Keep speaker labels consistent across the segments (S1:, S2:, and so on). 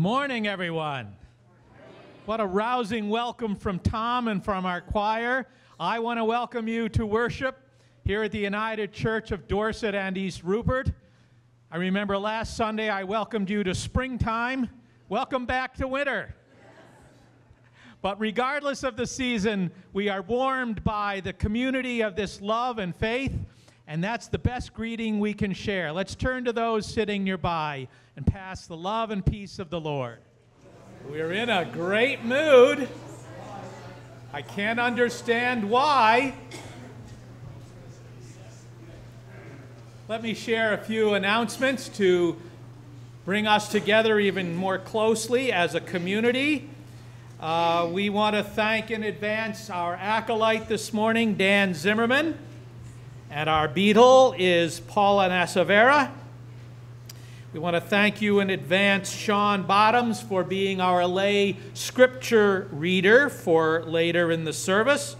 S1: Morning, everyone. What a rousing welcome from Tom and from our choir. I want to welcome you to worship here at the United Church of Dorset and East Rupert. I remember last Sunday I welcomed you to springtime. Welcome back to winter. But regardless of the season, we are warmed by the community of this love and faith, and that's the best greeting we can share. Let's turn to those sitting nearby and pass the love and peace of the Lord. We're in a great mood. I can't understand why. Let me share a few announcements to bring us together even more closely as a community. Uh, we want to thank in advance our acolyte this morning, Dan Zimmerman, and our beadle is Paula Nasavera. We want to thank you in advance, Sean Bottoms, for being our lay scripture reader for later in the service.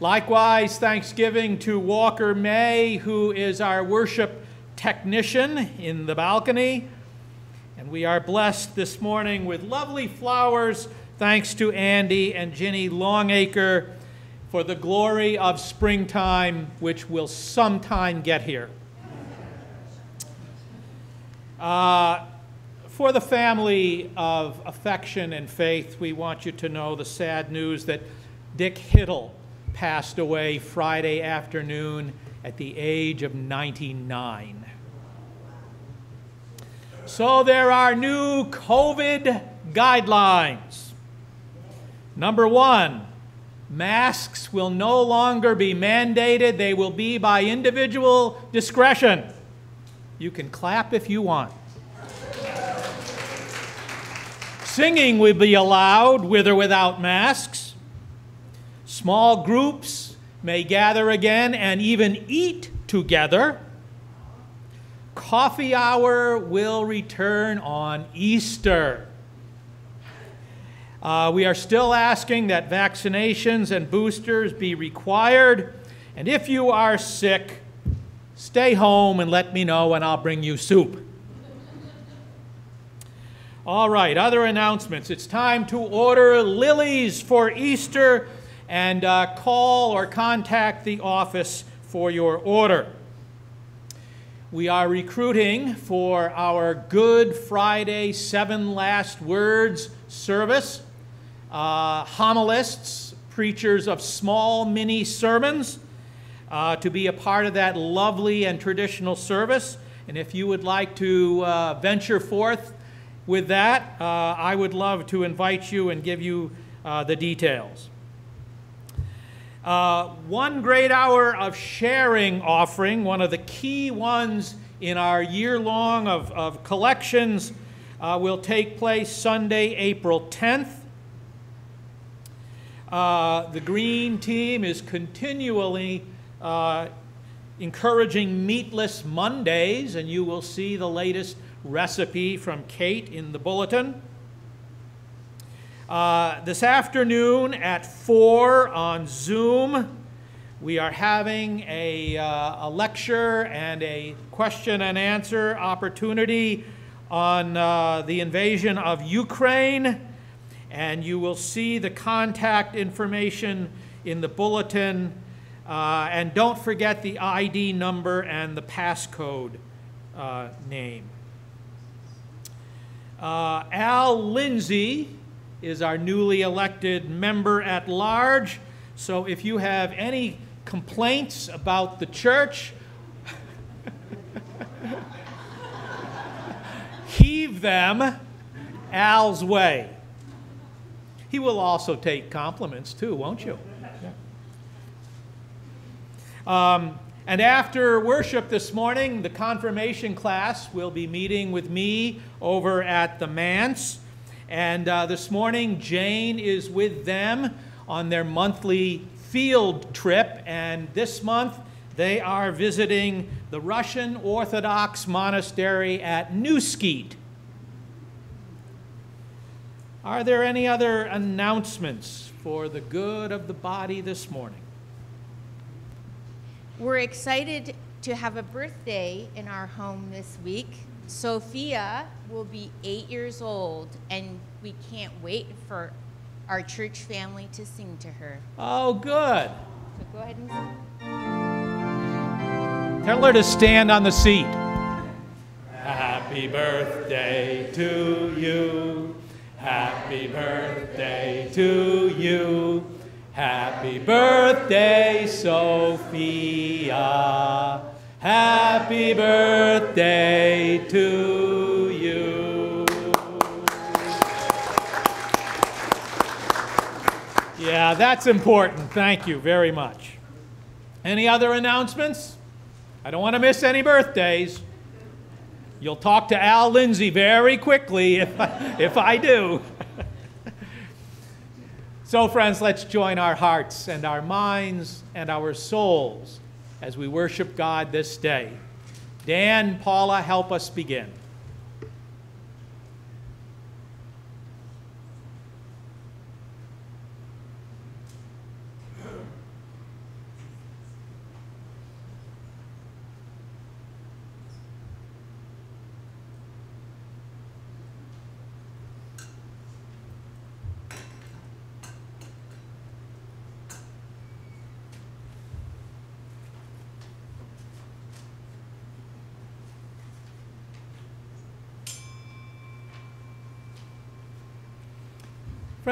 S1: Likewise, thanksgiving to Walker May, who is our worship technician in the balcony. And we are blessed this morning with lovely flowers, thanks to Andy and Ginny Longacre for the glory of springtime, which will sometime get here. Uh, for the family of affection and faith, we want you to know the sad news that Dick Hittle passed away Friday afternoon at the age of 99. So there are new COVID guidelines. Number one, masks will no longer be mandated, they will be by individual discretion. You can clap if you want. Singing will be allowed with or without masks. Small groups may gather again and even eat together. Coffee hour will return on Easter. Uh, we are still asking that vaccinations and boosters be required. And if you are sick, Stay home and let me know, and I'll bring you soup. All right, other announcements. It's time to order lilies for Easter and uh, call or contact the office for your order. We are recruiting for our Good Friday Seven Last Words service. Uh, homilists, preachers of small mini sermons uh, to be a part of that lovely and traditional service. And if you would like to uh, venture forth with that, uh, I would love to invite you and give you uh, the details. Uh, one great hour of sharing offering, one of the key ones in our year long of, of collections, will take place Sunday, April 10th. The green team is continually uh, encouraging meatless Mondays, and you will see the latest recipe from Kate in the bulletin. Uh, this afternoon at 4 on Zoom, we are having a, uh, a lecture and a question and answer opportunity on uh, the invasion of Ukraine. And you will see the contact information in the bulletin uh, and don't forget the ID number and the passcode uh, name. Uh, Al Lindsay is our newly elected member at large. So if you have any complaints about the church, heave them Al's way. He will also take compliments too, won't you? Um, and after worship this morning, the confirmation class will be meeting with me over at the Manse. And uh, this morning, Jane is with them on their monthly field trip. And this month, they are visiting the Russian Orthodox monastery at New Skete. Are there any other announcements for the good of the body this morning?
S2: We're excited to have a birthday in our home this week. Sophia will be eight years old, and we can't wait for our church family to sing to her.
S1: Oh, good.
S2: So go ahead and sing.
S1: Tell her to stand on the seat. Happy birthday to you. Happy birthday to you. Happy birthday, Sophia. Happy birthday to you. Yeah, that's important. Thank you very much. Any other announcements? I don't want to miss any birthdays. You'll talk to Al Lindsay very quickly if I, if I do. so, friends, let's join our hearts and our minds and our souls as we worship God this day. Dan, Paula, help us begin.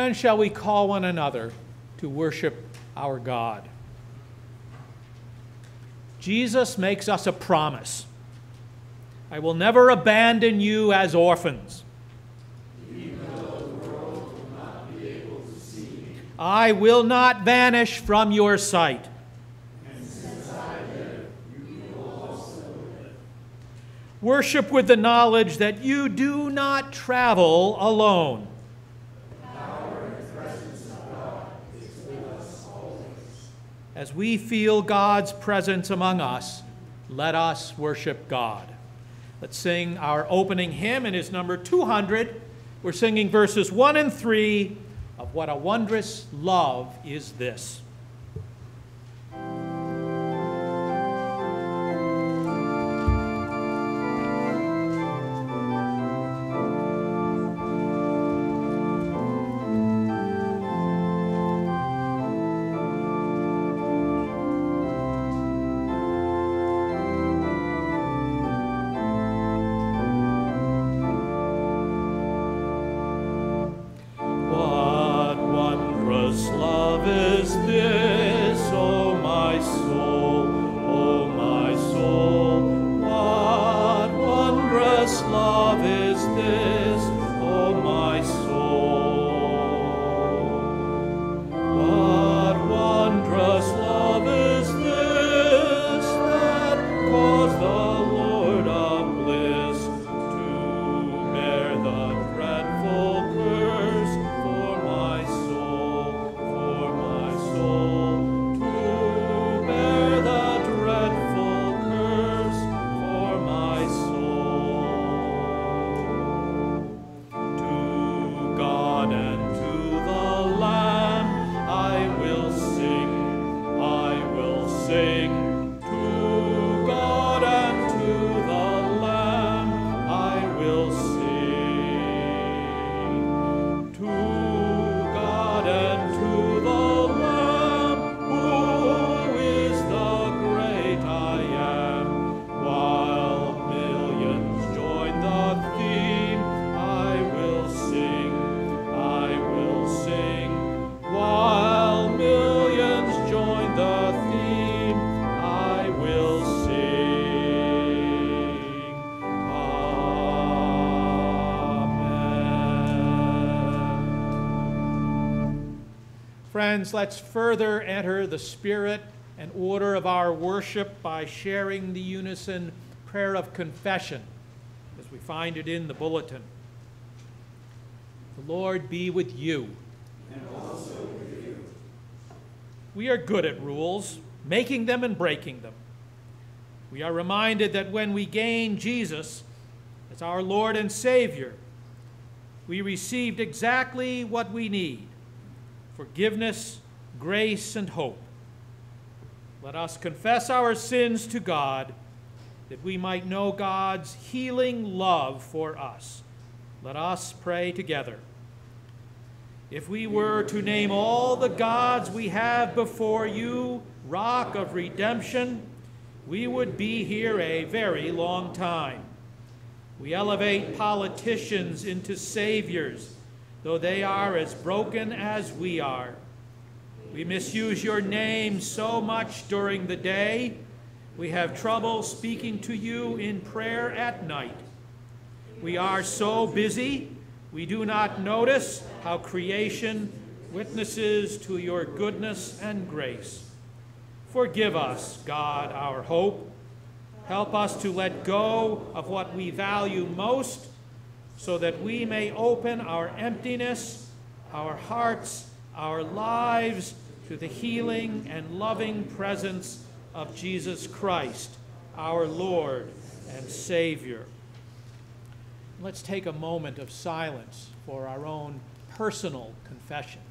S1: Friends, shall we call one another to worship our God? Jesus makes us a promise I will never abandon you as orphans. I will not vanish from your sight. Worship with the knowledge that you do not travel alone. As we feel God's presence among us, let us worship God. Let's sing our opening hymn, and it's number 200. We're singing verses 1 and 3 of What a Wondrous Love Is This. Friends, let's further enter the spirit and order of our worship by sharing the unison prayer of confession as we find it in the bulletin. The Lord be with you. And also with you. We are good at rules, making them and breaking them. We are reminded that when we gain Jesus as our Lord and Savior, we received exactly what we need forgiveness, grace, and hope. Let us confess our sins to God that we might know God's healing love for us. Let us pray together. If we were to name all the gods we have before you, rock of redemption, we would be here a very long time. We elevate politicians into saviors, though they are as broken as we are. We misuse your name so much during the day, we have trouble speaking to you in prayer at night. We are so busy, we do not notice how creation witnesses to your goodness and grace. Forgive us, God, our hope. Help us to let go of what we value most so that we may open our emptiness, our hearts, our lives to the healing and loving presence of Jesus Christ, our Lord and Savior. Let's take a moment of silence for our own personal confessions.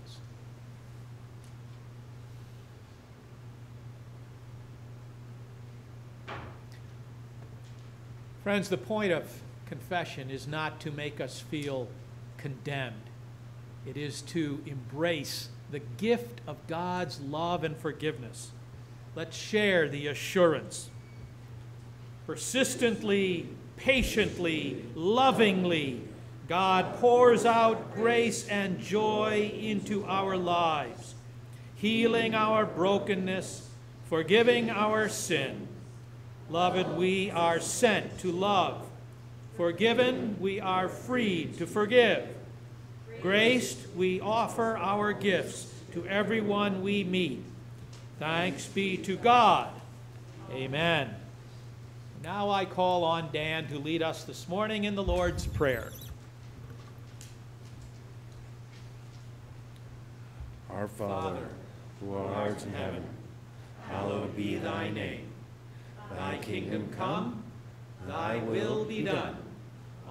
S1: Friends, the point of confession is not to make us feel condemned. It is to embrace the gift of God's love and forgiveness. Let's share the assurance. Persistently, patiently, lovingly, God pours out grace and joy into our lives, healing our brokenness, forgiving our sin. Loved, we are sent to love. Forgiven, we are freed to forgive. Graced, we offer our gifts to everyone we meet. Thanks be to God. Amen. Now I call on Dan to lead us this morning in the Lord's Prayer.
S3: Our Father, who art in heaven, hallowed be thy name. Thy kingdom come, thy will be done,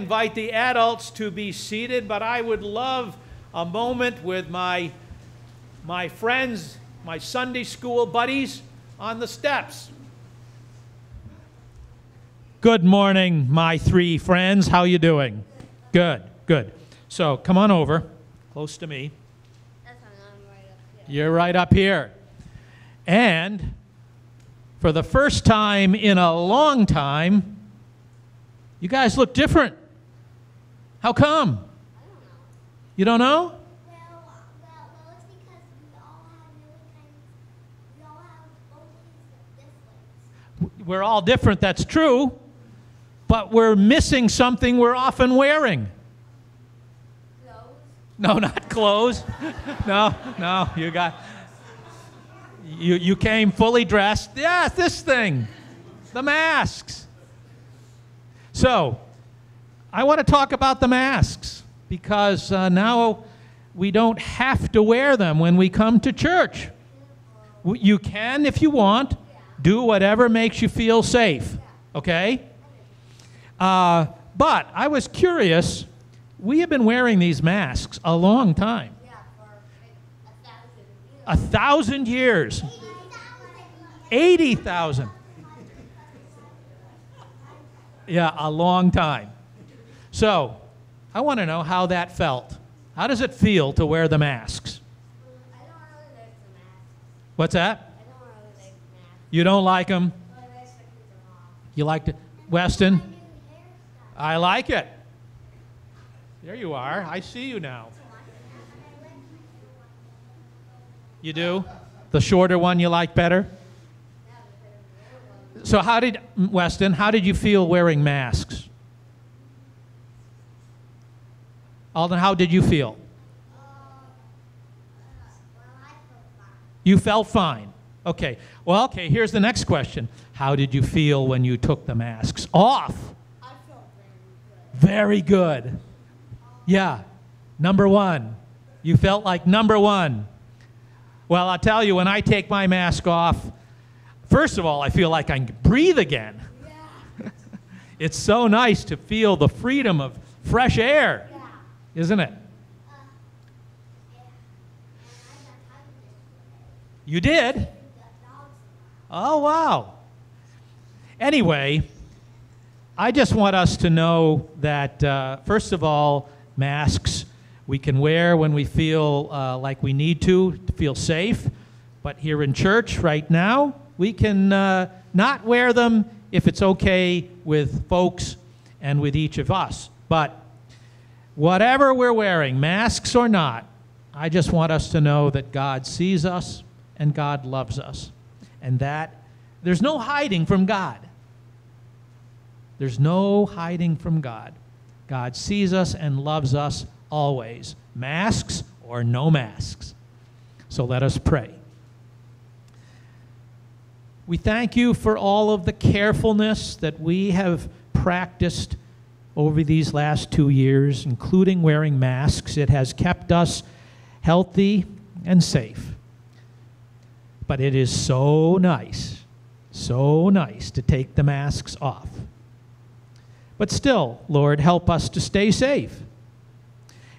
S1: Invite the adults to be seated, but I would love a moment with my, my friends, my Sunday school buddies on the steps. Good morning, my three friends. How you doing? Good, good. So come on over, close to me. You're right up here. And for the first time in a long time, you guys look different. How come? You don't know?
S4: Well, well, well, all.
S1: We're all different, that's true. But we're missing something we're often wearing.
S4: Clothes.
S1: No, not clothes. no, no, you got. You, you came fully dressed. Yeah, this thing. The masks. So, I want to talk about the masks because uh, now we don't have to wear them when we come to church. You can, if you want, do whatever makes you feel safe. Okay? Uh, but I was curious. We have been wearing these masks a long time
S4: Yeah, for like a thousand years.
S1: a thousand years, 80,000. Yeah, a long time. So, I want to know how that felt. How does it feel to wear the masks?
S4: Really like the.
S1: What's that?
S4: I don't really like masks.
S1: You don't like them?
S4: Like them.
S1: You like to. Weston? I like it. There you are. I see you now. You do? The shorter one you like better? So, how did, Weston, how did you feel wearing masks? Alden, how did you feel?
S4: Well, I feel fine.
S1: You felt fine. Okay. Well, okay, here's the next question. How did you feel when you took the masks off?
S4: I feel very good.
S1: Very good. Yeah. Number one. You felt like number one. Well, I'll tell you, when I take my mask off, first of all, I feel like I can breathe again.
S4: Yeah.
S1: It's so nice to feel the freedom of fresh air. Isn't it? You did? Oh, wow. Anyway, I just want us to know that, uh, first of all, masks we can wear when we feel uh, like we need to, to feel safe. But here in church right now, we can uh, not wear them if it's okay with folks and with each of us. But whatever we're wearing, masks or not, I just want us to know that God sees us and God loves us. And that there's no hiding from God. There's no hiding from God. God sees us and loves us always, masks or no masks. So let us pray. We thank you for all of the carefulness that we have practiced over these last two years, including wearing masks. It has kept us healthy and safe. But it is so nice, so nice to take the masks off. But still, Lord, help us to stay safe.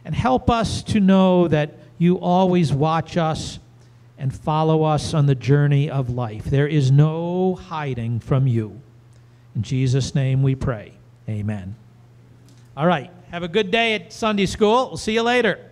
S1: And help us to know that you always watch us and follow us on the journey of life. There is no hiding from you. In Jesus' name we pray. Amen. All right. Have a good day at Sunday school. We'll see you later.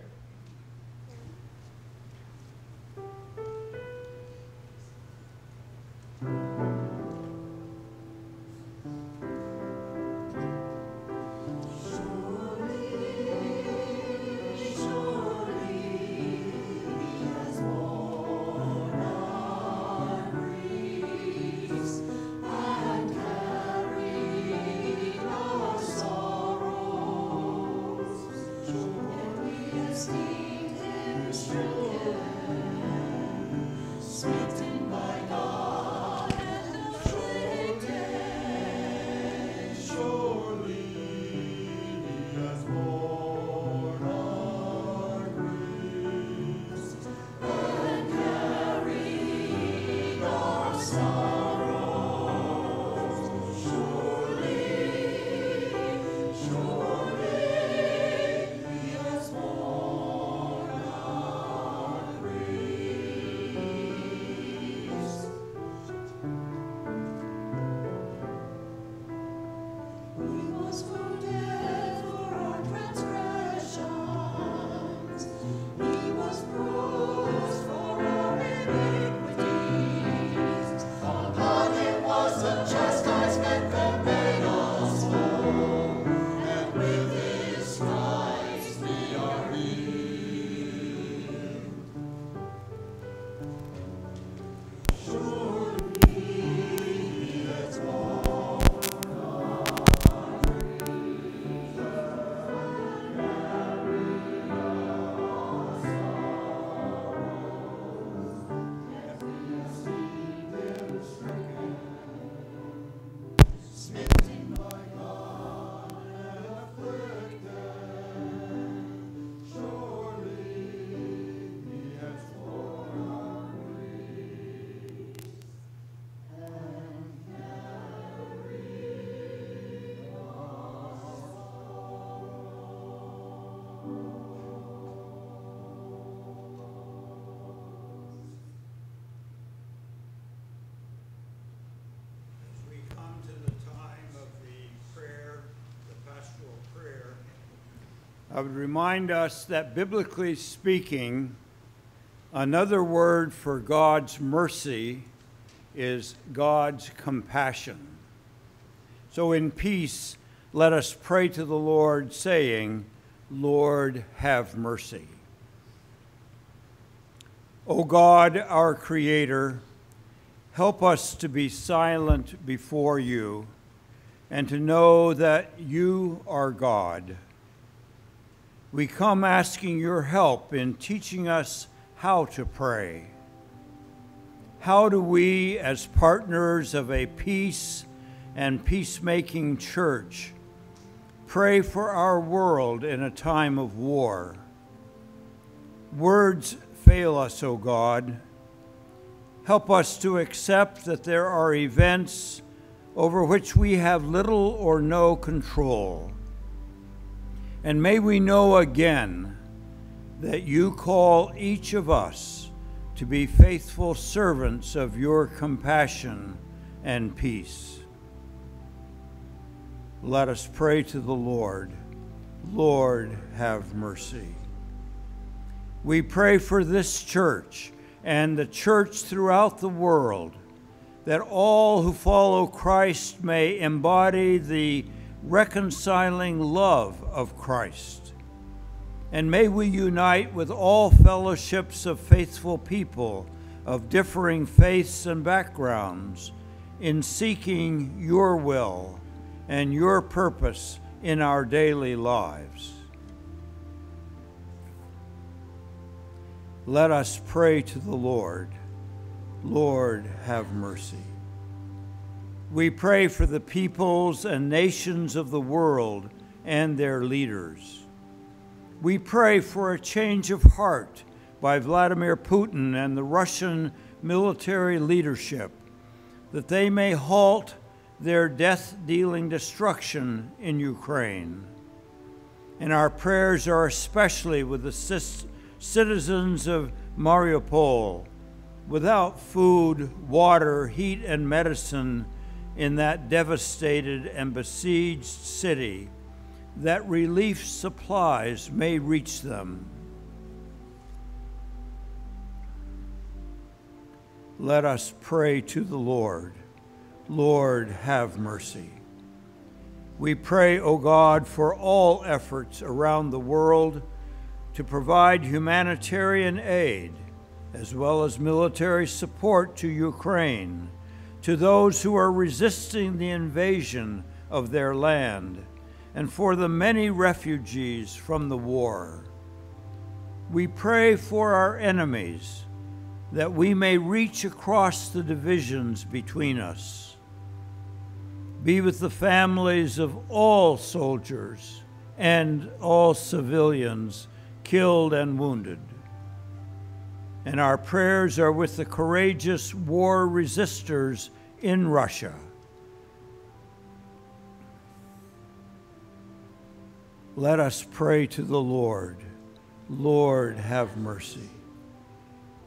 S5: I would remind us that biblically speaking, another word for God's mercy is God's compassion. So in peace, let us pray to the Lord, saying, Lord, have mercy. O God, our Creator, help us to be silent before you and to know that you are God. We come asking your help in teaching us how to pray. How do we, as partners of a peace and peacemaking church, pray for our world in a time of war? Words fail us, O God. Help us to accept that there are events over which we have little or no control. And may we know again that you call each of us to be faithful servants of your compassion and peace. Let us pray to the Lord. Lord, have mercy. We pray for this church and the church throughout the world that all who follow Christ may embody the reconciling love of Christ. And may we unite with all fellowships of faithful people of differing faiths and backgrounds in seeking your will and your purpose in our daily lives. Let us pray to the Lord. Lord, have mercy. We pray for the peoples and nations of the world and their leaders. We pray for a change of heart by Vladimir Putin and the Russian military leadership, that they may halt their death dealing destruction in Ukraine. And our prayers are especially with the citizens of Mariupol without food, water, heat, and medicine in that devastated and besieged city, that relief supplies may reach them. Let us pray to the Lord. Lord, have mercy. We pray, O God, for all efforts around the world to provide humanitarian aid as well as military support to Ukraine, to those who are resisting the invasion of their land, and for the many refugees from the war. We pray for our enemies that we may reach across the divisions between us. Be with the families of all soldiers and all civilians killed and wounded and our prayers are with the courageous war resistors in Russia. Let us pray to the Lord. Lord, have mercy.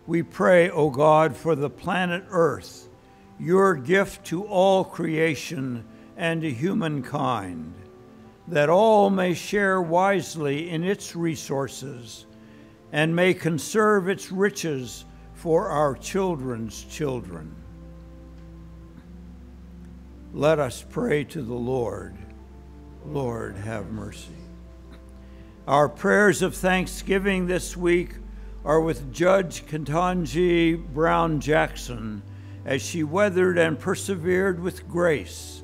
S5: We pray, O God, for the planet Earth, your gift to all creation and to humankind, that all may share wisely in its resources and may conserve its riches for our children's children. Let us pray to the Lord. Lord, have mercy. Our prayers of thanksgiving this week are with Judge Ketanji Brown Jackson as she weathered and persevered with grace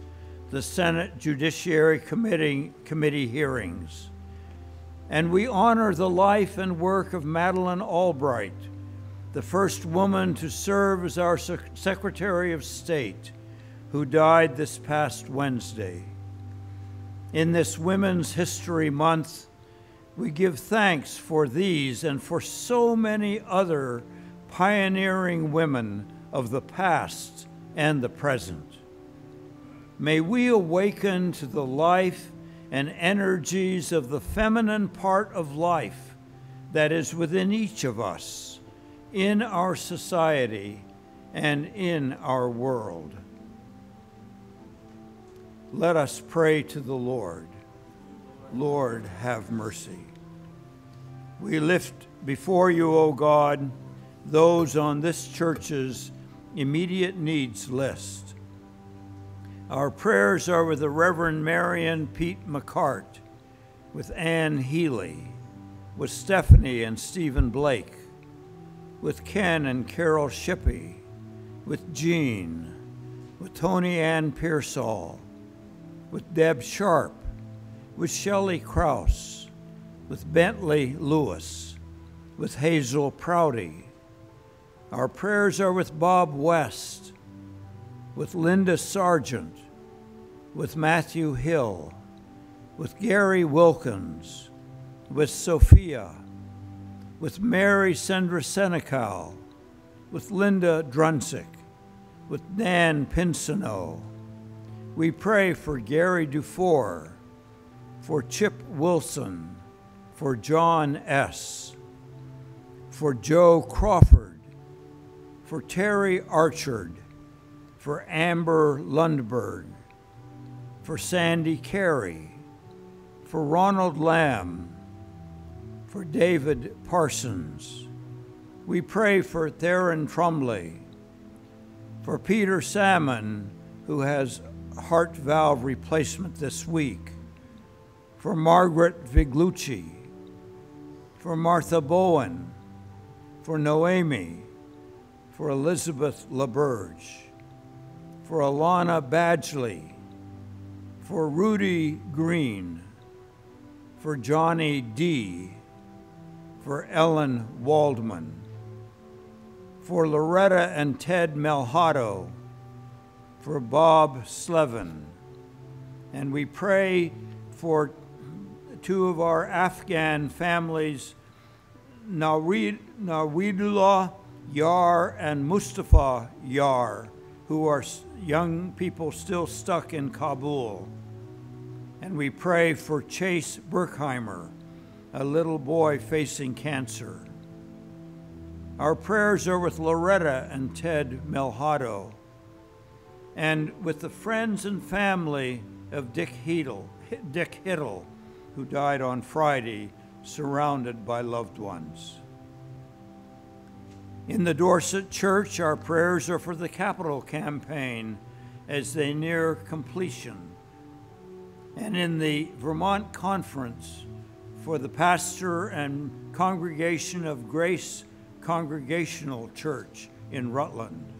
S5: the Senate Judiciary Committee, Committee hearings and we honor the life and work of Madeleine Albright, the first woman to serve as our Secretary of State, who died this past Wednesday. In this Women's History Month, we give thanks for these and for so many other pioneering women of the past and the present. May we awaken to the life and energies of the feminine part of life that is within each of us, in our society, and in our world. Let us pray to the Lord. Lord, have mercy. we lift before you, O God, those on this church's immediate needs list. Our prayers are with the Reverend Marion Pete McCart, with Ann Healy, with Stephanie and Stephen Blake, with Ken and Carol Shippey, with Jean, with Tony Ann Pearsall, with Deb Sharp, with Shelley Kraus, with Bentley Lewis, with Hazel Prouty. Our prayers are with Bob West, with Linda Sargent, with Matthew Hill, with Gary Wilkins, with Sophia, with Mary Sandra Senecal, with Linda Drunsick, with Dan Pinsino. We pray for Gary Dufour, for Chip Wilson, for John S., for Joe Crawford, for Terry Archard, for Amber Lundberg, for Sandy Carey, for Ronald Lamb, for David Parsons. We pray for Theron Trumley, for Peter Salmon, who has heart valve replacement this week, for Margaret Viglucci, for Martha Bowen, for Noemi, for Elizabeth LaBerge, for Alana Badgley, for Rudy Green, for Johnny D., for Ellen Waldman, for Loretta and Ted Melhado, for Bob Slevin, and we pray for two of our Afghan families, Nawidullah Yar and Mustafa Yar, who are young people still stuck in Kabul. And we pray for Chase Burkheimer, a little boy facing cancer. Our prayers are with Loretta and Ted Melhado, and with the friends and family of Dick Hittle, Dick Hittle, who died on Friday, surrounded by loved ones. In the Dorset Church, our prayers are for the capital campaign as they near completion. And in the Vermont Conference, for the pastor and congregation of Grace Congregational Church in Rutland.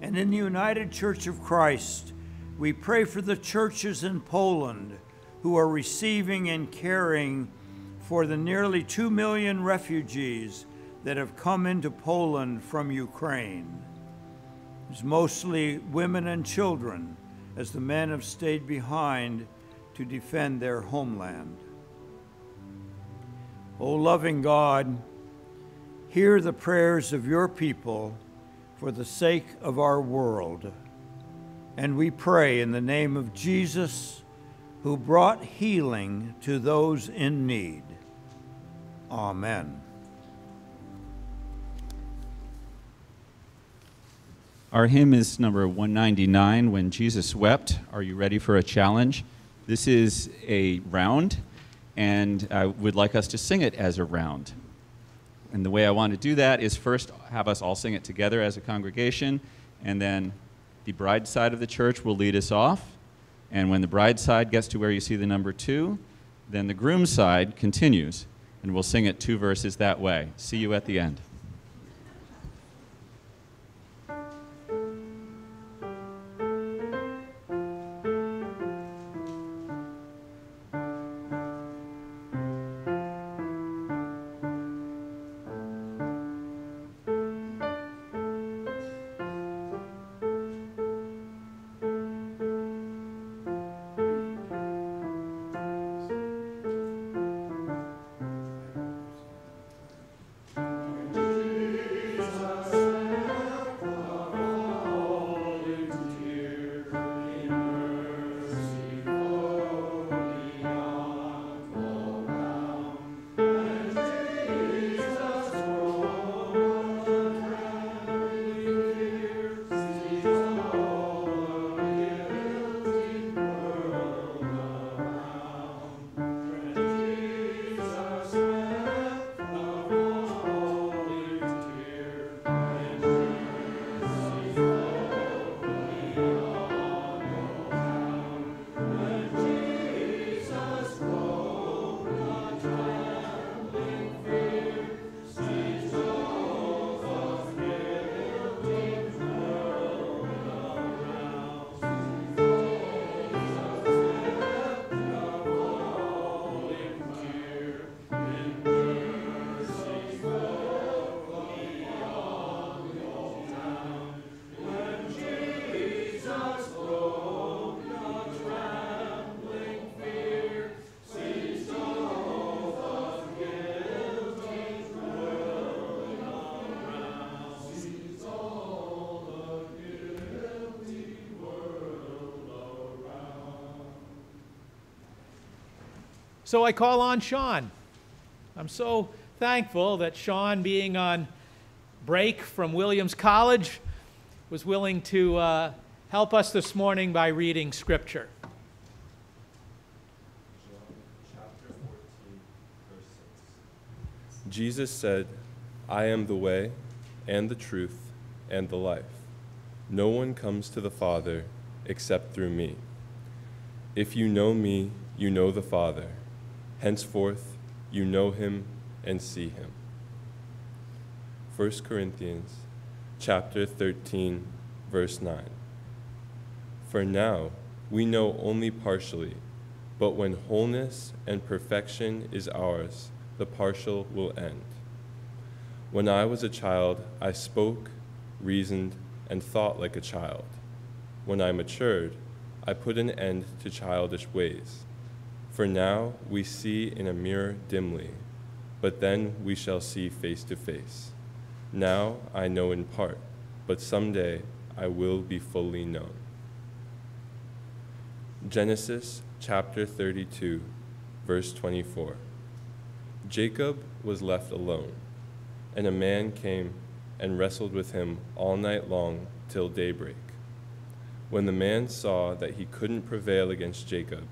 S5: And in the United Church of Christ, we pray for the churches in Poland who are receiving and caring for the nearly two million refugees that have come into Poland from Ukraine. It's mostly women and children, as the men have stayed behind to defend their homeland. O loving God, hear the prayers of your people for the sake of our world. And we pray in the name of Jesus, who brought healing to those in need. Amen.
S6: Our hymn is number 199, When Jesus Wept. Are you ready for a challenge? This is a round, and I would like us to sing it as a round. And the way I want to do that is first have us all sing it together as a congregation, and then the bride side of the church will lead us off. And when the bride side gets to where you see the number two, then the groom side continues, and we'll sing it two verses that way. See you at the end.
S1: So I call on Sean. I'm so thankful that Sean, being on break from Williams College, was willing to uh, help us this morning by reading Scripture.
S7: Jesus said, I am the way and the truth and the life. No one comes to the Father except through me. If you know me, you know the Father. Henceforth, you know him and see him. 1 Corinthians chapter 13 verse 9. For now we know only partially, but when wholeness and perfection is ours, the partial will end. When I was a child, I spoke, reasoned, and thought like a child. When I matured, I put an end to childish ways. For now we see in a mirror dimly, but then we shall see face to face. Now I know in part, but someday I will be fully known. Genesis chapter 32, verse 24. Jacob was left alone, and a man came and wrestled with him all night long till daybreak. When the man saw that he couldn't prevail against Jacob,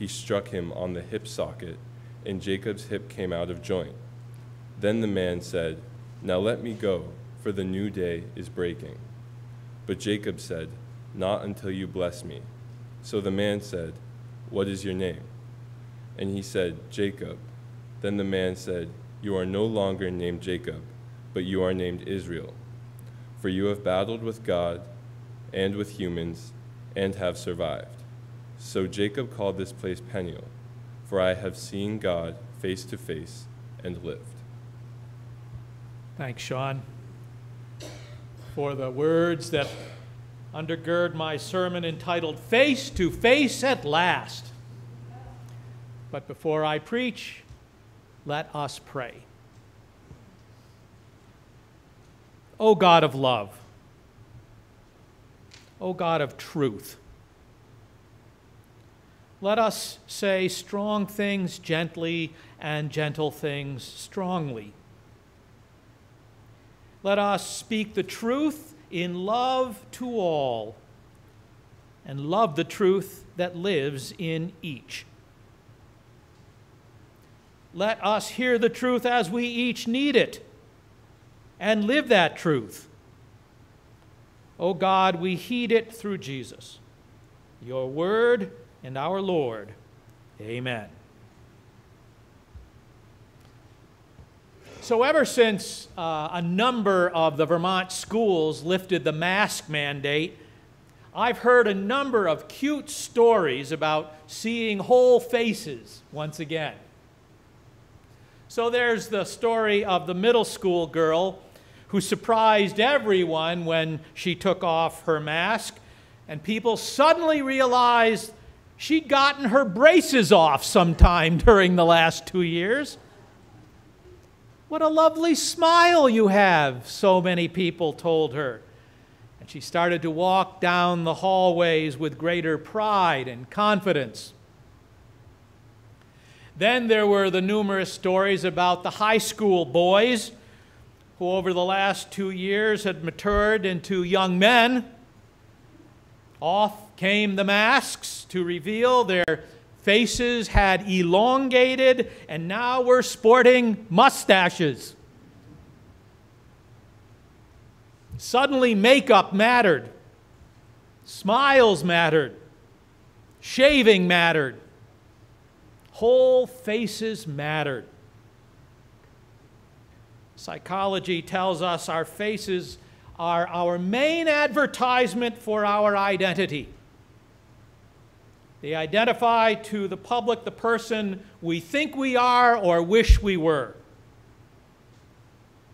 S7: he struck him on the hip socket, and Jacob's hip came out of joint. Then the man said, Now let me go, for the new day is breaking. But Jacob said, Not until you bless me. So the man said, What is your name? And he said, Jacob. Then the man said, You are no longer named Jacob, but you are named Israel. For you have battled with God and with humans and have survived. So Jacob called this place Peniel, for I have seen God face to face and lived.
S1: Thanks, Sean, for the words that undergird my sermon entitled Face to Face at Last. But before I preach, let us pray. O God of love, O God of truth, let us say strong things gently and gentle things strongly. Let us speak the truth in love to all and love the truth that lives in each. Let us hear the truth as we each need it and live that truth. O oh God, we heed it through Jesus, your word and our Lord. Amen. So, ever since uh, a number of the Vermont schools lifted the mask mandate, I've heard a number of cute stories about seeing whole faces once again. So, there's the story of the middle school girl who surprised everyone when she took off her mask, and people suddenly realized she'd gotten her braces off sometime during the last two years. What a lovely smile you have, so many people told her. And she started to walk down the hallways with greater pride and confidence. Then there were the numerous stories about the high school boys who, over the last two years, had matured into young men. Off came the masks to reveal their Faces had elongated, and now we're sporting mustaches. Suddenly, makeup mattered, smiles mattered, shaving mattered, whole faces mattered. Psychology tells us our faces are our main advertisement for our identity. They identify to the public the person we think we are or wish we were.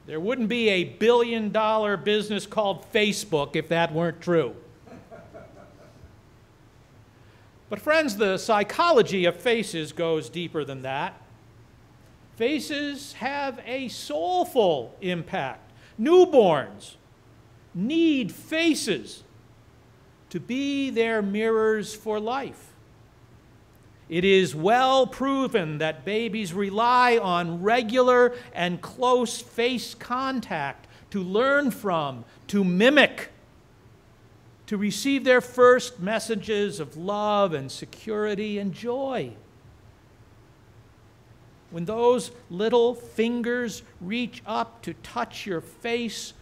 S1: There wouldn't be a billion dollar business called Facebook if that weren't true. But, friends, the psychology of faces goes deeper than that. Faces have a soulful impact. Newborns need faces to be their mirrors for life. It is well proven that babies rely on regular and close face contact to learn from, to mimic, to receive their first messages of love and security and joy. When those little fingers reach up to touch your face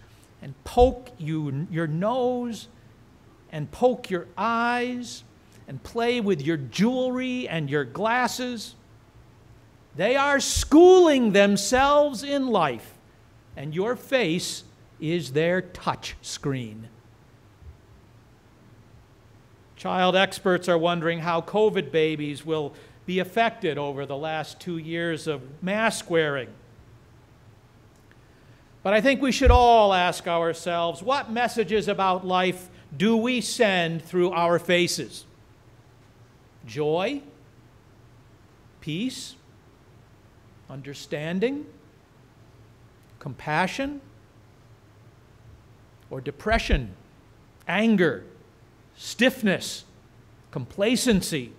S1: and poke you, your nose and poke your eyes and play with your jewelry and your glasses, they are schooling themselves in life, and your face is their touch screen. Child experts are wondering how COVID babies will be affected over the last two years of mask wearing. But I think we should all ask ourselves what messages about life do we send through our faces? Joy? Peace? Understanding? Compassion? Or depression? Anger? Stiffness? Complacency?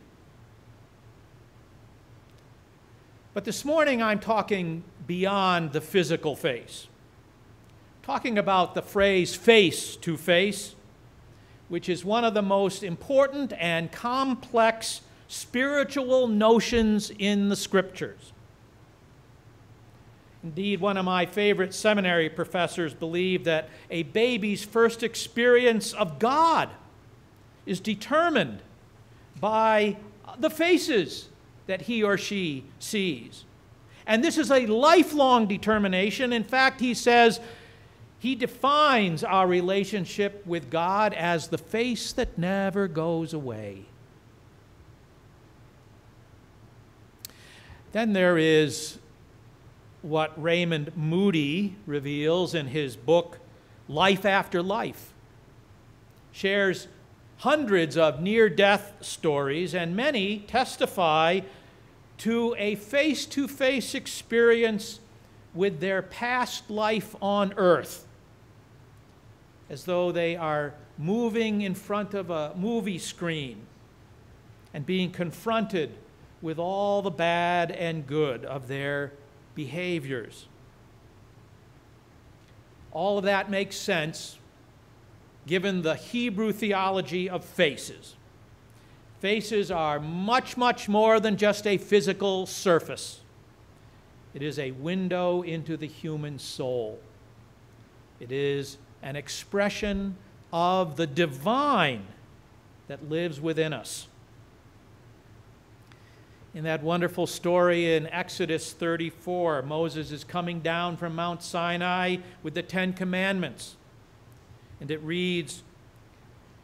S1: But this morning I'm talking beyond the physical face. Talking about the phrase face to face, which is one of the most important and complex spiritual notions in the scriptures. Indeed, one of my favorite seminary professors believed that a baby's first experience of God is determined by the faces that he or she sees. And this is a lifelong determination. In fact, he says he defines our relationship with God as the face that never goes away. Then there is what Raymond Moody reveals in his book, Life After Life. Shares hundreds of near death stories, and many testify to a face to face experience with their past life on earth, as though they are moving in front of a movie screen and being confronted with all the bad and good of their behaviors. All of that makes sense given the Hebrew theology of faces. Faces are much, much more than just a physical surface. It is a window into the human soul. It is an expression of the divine that lives within us. In that wonderful story in Exodus 34, Moses is coming down from Mount Sinai with the Ten Commandments. And it reads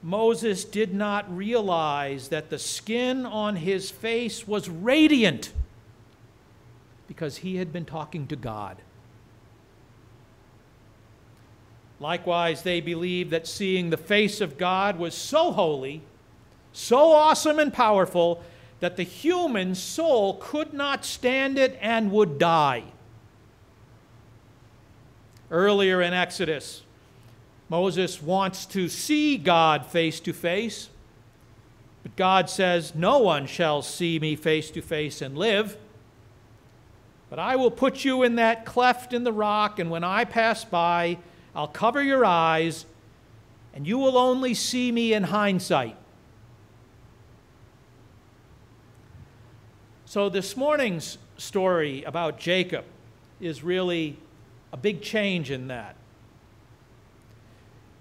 S1: Moses did not realize that the skin on his face was radiant because he had been talking to God. Likewise, they believed that seeing the face of God was so holy, so awesome and powerful, that the human soul could not stand it and would die. Earlier in Exodus, Moses wants to see God face to face, but God says, No one shall see me face to face and live. But I will put you in that cleft in the rock, and when I pass by, I'll cover your eyes, and you will only see me in hindsight. So, this morning's story about Jacob is really a big change in that.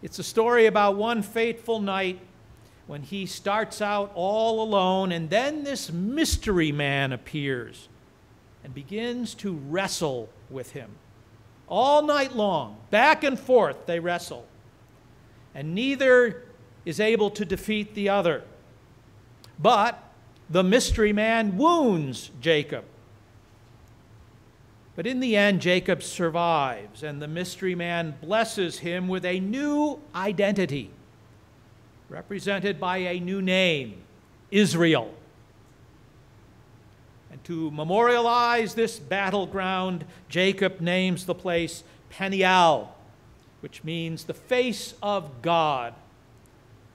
S1: It's a story about one fateful night when he starts out all alone, and then this mystery man appears and begins to wrestle with him. All night long, back and forth, they wrestle. And neither is able to defeat the other. But the mystery man wounds Jacob but in the end, Jacob survives, and the mystery man blesses him with a new identity, represented by a new name Israel. To memorialize this battleground, Jacob names the place Peniel, which means the face of God,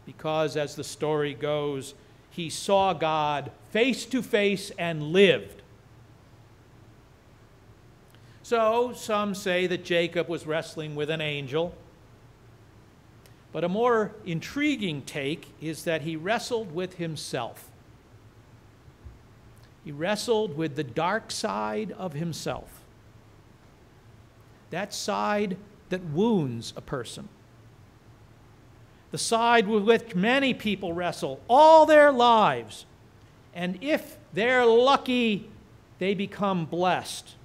S1: because as the story goes, he saw God face to face and lived. So, some say that Jacob was wrestling with an angel. But a more intriguing take is that he wrestled with himself. He wrestled with the dark side of himself. That side that wounds a person. The side with which many people wrestle all their lives. And if they're lucky, they become blessed.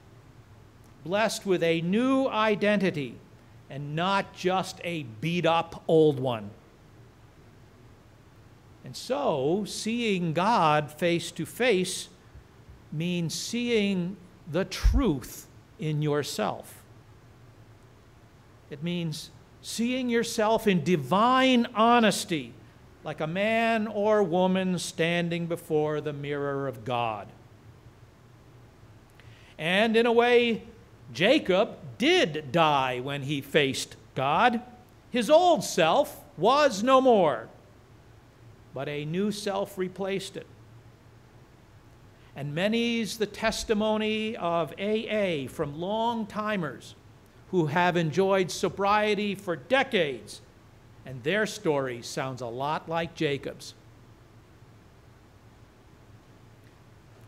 S1: Blessed with a new identity and not just a beat up old one. And so, seeing God face to face means seeing the truth in yourself. It means seeing yourself in divine honesty, like a man or woman standing before the mirror of God. And in a way, Jacob did die when he faced God. His old self was no more, but a new self replaced it. And many's the testimony of AA from long timers who have enjoyed sobriety for decades, and their story sounds a lot like Jacob's.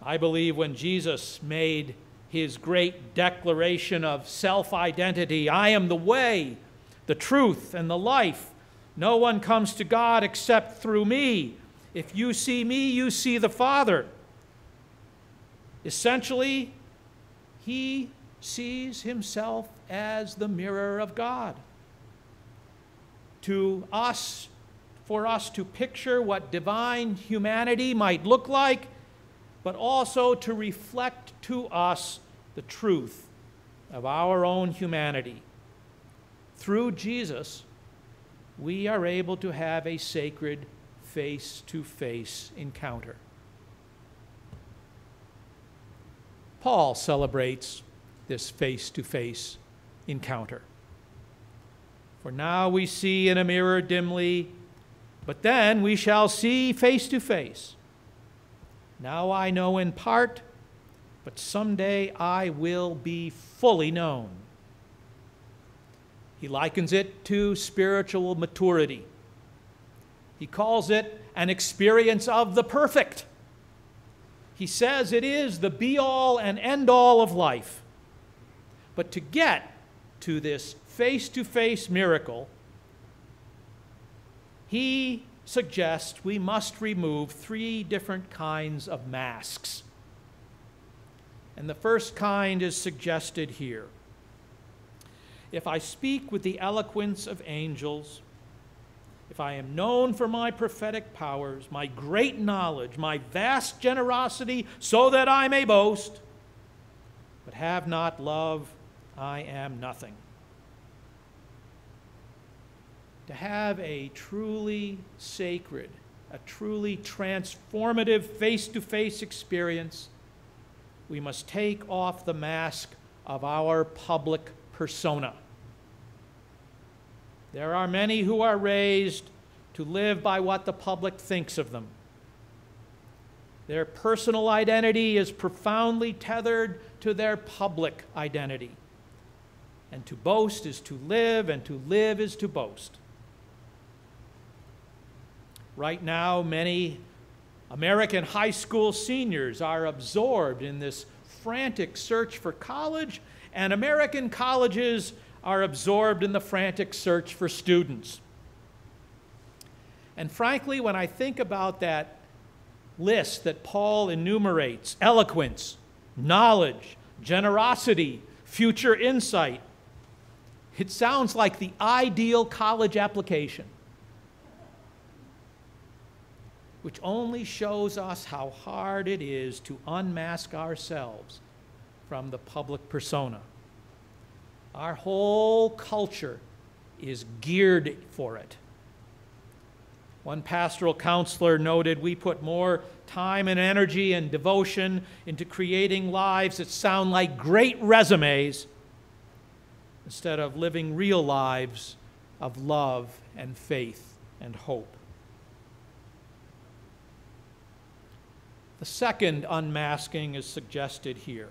S1: I believe when Jesus made his great declaration of self identity I am the way, the truth, and the life. No one comes to God except through me. If you see me, you see the Father. Essentially, he sees himself as the mirror of God. To us, for us to picture what divine humanity might look like, but also to reflect to us the truth of our own humanity. Through Jesus, we are able to have a sacred face to face encounter. Paul celebrates this face to face encounter. For now we see in a mirror dimly, but then we shall see face to face. Now I know in part, but someday I will be fully known. He likens it to spiritual maturity. He calls it an experience of the perfect. He says it is the be all and end all of life. But to get to this face to face miracle, he suggests we must remove three different kinds of masks. And the first kind is suggested here. If I speak with the eloquence of angels, if I am known for my prophetic powers, my great knowledge, my vast generosity, so that I may boast, but have not love, I am nothing. To have a truly sacred, a truly transformative face to face experience, we must take off the mask of our public persona. There are many who are raised to live by what the public thinks of them. Their personal identity is profoundly tethered to their public identity. And to boast is to live, and to live is to boast. Right now, many American high school seniors are absorbed in this frantic search for college, and American colleges are absorbed in the frantic search for students. And frankly, when I think about that list that Paul enumerates eloquence, knowledge, generosity, future insight it sounds like the ideal college application, which only shows us how hard it is to unmask ourselves from the public persona. Our whole culture is geared for it. One pastoral counselor noted we put more time and energy and devotion into creating lives that sound like great resumes instead of living real lives of love and faith and hope. The second unmasking is suggested here.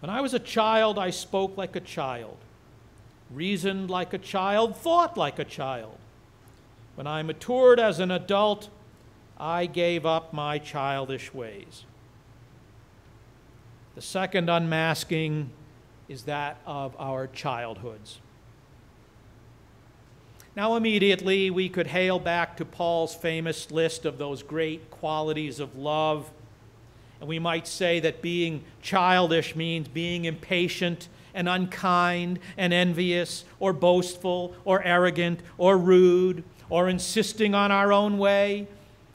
S1: When I was a child, I spoke like a child, reasoned like a child, thought like a child. When I matured as an adult, I gave up my childish ways. The second unmasking is that of our childhoods. Now, immediately, we could hail back to Paul's famous list of those great qualities of love. And we might say that being childish means being impatient and unkind and envious or boastful or arrogant or rude or insisting on our own way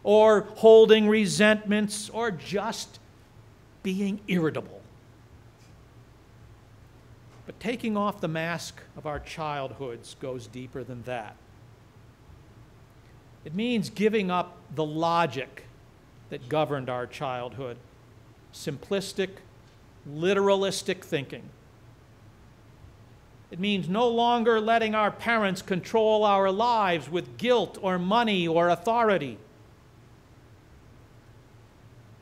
S1: or holding resentments or just being irritable. But taking off the mask of our childhoods goes deeper than that. It means giving up the logic that governed our childhood simplistic, literalistic thinking. It means no longer letting our parents control our lives with guilt or money or authority.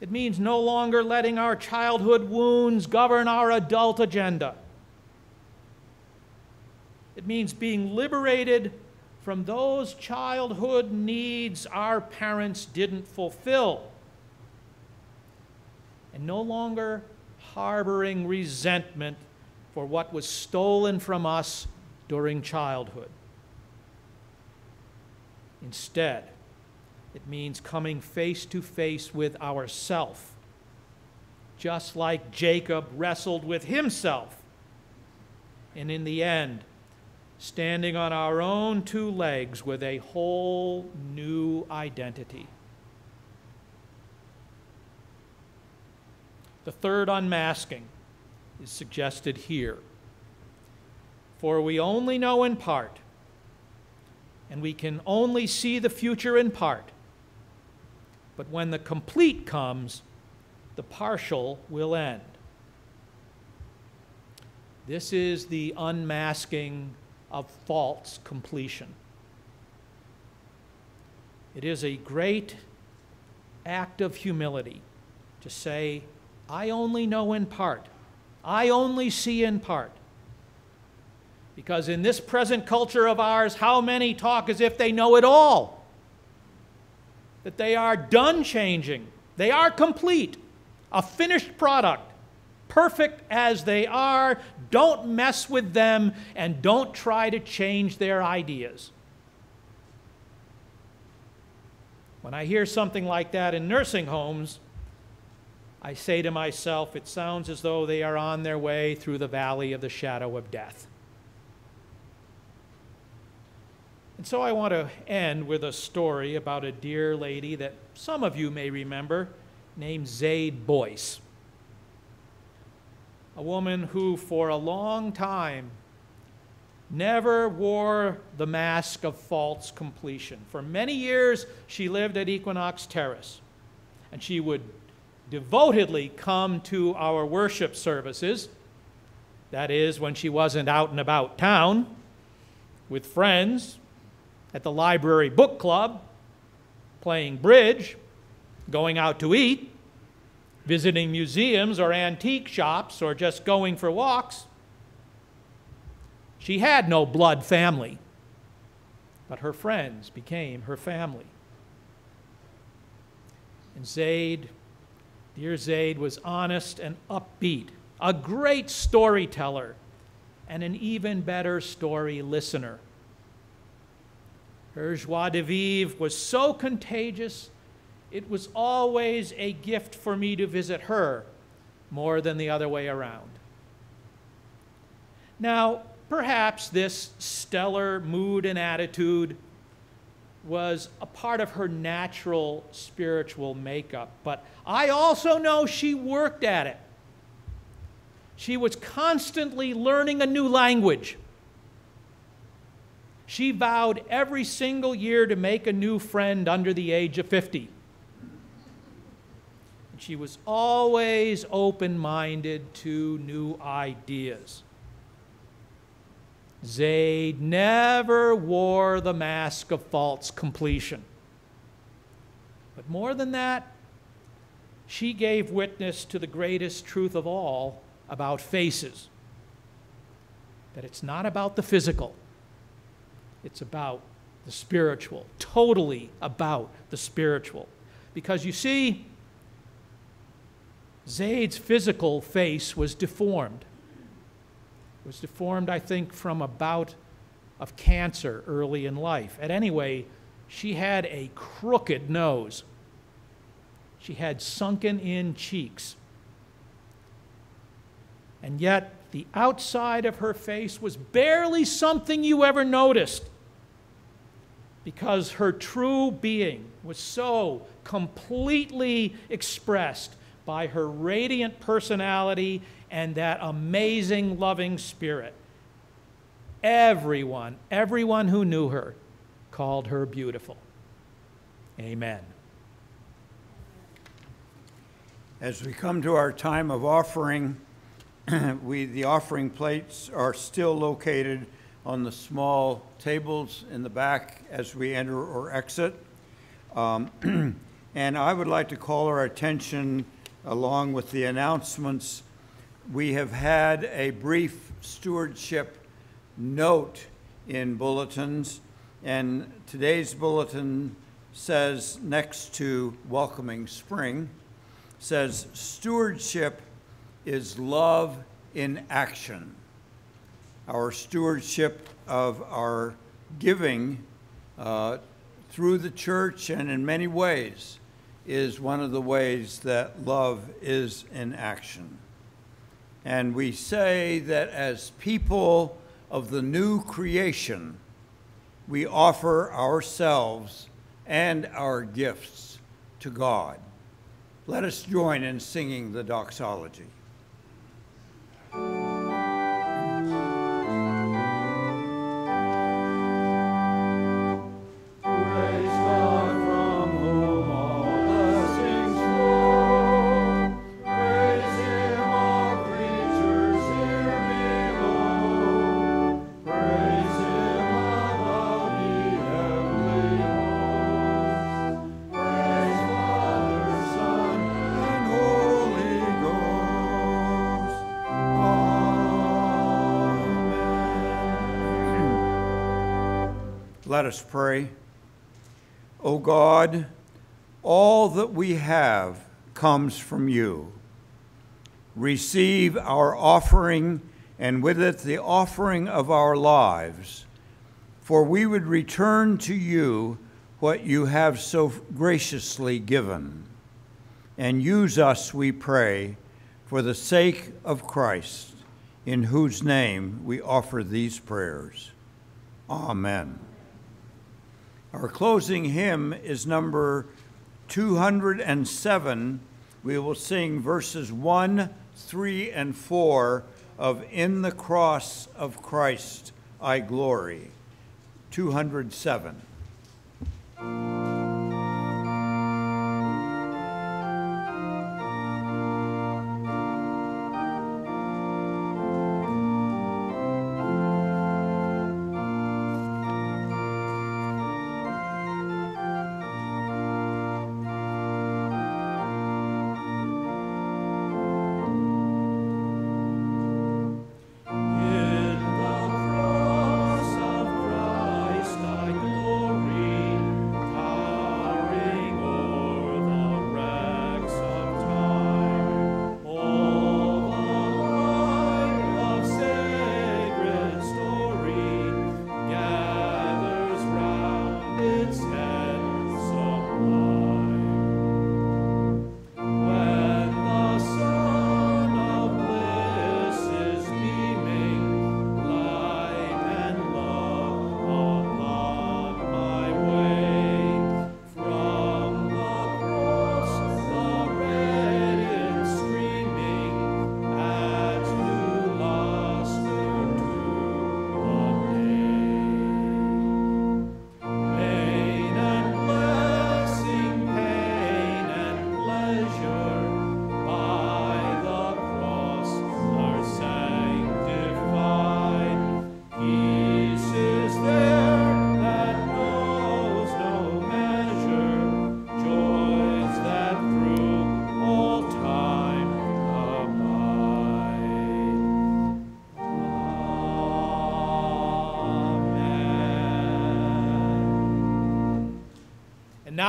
S1: It means no longer letting our childhood wounds govern our adult agenda. It means being liberated from those childhood needs our parents didn't fulfill. And no longer harboring resentment for what was stolen from us during childhood. Instead, it means coming face to face with ourself, just like Jacob wrestled with himself. And in the end, standing on our own two legs with a whole new identity. The third unmasking is suggested here. For we only know in part, and we can only see the future in part. But when the complete comes, the partial will end. This is the unmasking of false completion. It is a great act of humility to say, I only know in part. I only see in part. Because in this present culture of ours, how many talk as if they know it all? That they are done changing, they are complete, a finished product perfect as they are. Don't mess with them and don't try to change their ideas. When I hear something like that in nursing homes, I say to myself, it sounds as though they are on their way through the valley of the shadow of death. And so I want to end with a story about a dear lady that some of you may remember named Zaid Boyce a woman who, for a long time, never wore the mask of false completion. For many years, she lived at Equinox Terrace, and she would devotedly come to our worship services. That is, when she wasn't out and about town with friends at the library book club, playing bridge, going out to eat visiting museums or antique shops or just going for walks. She had no blood family, but her friends became her family. And Zaid, dear Zaid, was honest and upbeat, a great storyteller, and an even better story listener. Her joie de vivre was so contagious it was always a gift for me to visit her more than the other way around. Now, perhaps this stellar mood and attitude was a part of her natural spiritual makeup, but I also know she worked at it. She was constantly learning a new language. She vowed every single year to make a new friend under the age of 50. She was always open minded to new ideas. Zaid never wore the mask of false completion. But more than that, she gave witness to the greatest truth of all about faces that it's not about the physical, it's about the spiritual, totally about the spiritual. Because you see, Zaid's physical face was deformed. It was deformed, I think, from a bout of cancer early in life. At any way, she had a crooked nose. She had sunken in cheeks. And yet, the outside of her face was barely something you ever noticed because her true being was so completely expressed by her radiant personality and that amazing loving spirit. Everyone, everyone who knew her called her beautiful. Amen.
S5: As we come to our time of offering, we, the offering plates are still located on the small tables in the back as we enter or exit. Um, and I would like to call our attention, along with the announcements, we have had a brief stewardship note in bulletins, and today's bulletin says, next to welcoming spring, says stewardship is love in action. Our stewardship of our giving uh, through the church and in many ways is one of the ways that love is in action. And we say that as people of the new creation, we offer ourselves and our gifts to God. Let us join in singing the doxology. Let us pray. O God, all that we have comes from you. Receive our offering, and with it the offering of our lives, for we would return to you what you have so graciously given. And use us, we pray, for the sake of Christ, in whose name we offer these prayers. Amen. Our closing hymn is number 207. We will sing verses 1, 3, and 4 of In the Cross of Christ I Glory. 207.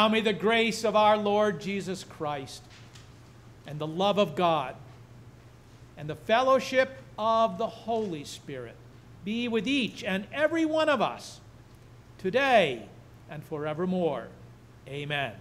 S1: Now may the grace of our Lord Jesus Christ and the love of God and the fellowship of the Holy Spirit be with each and every one of us today and forevermore. Amen.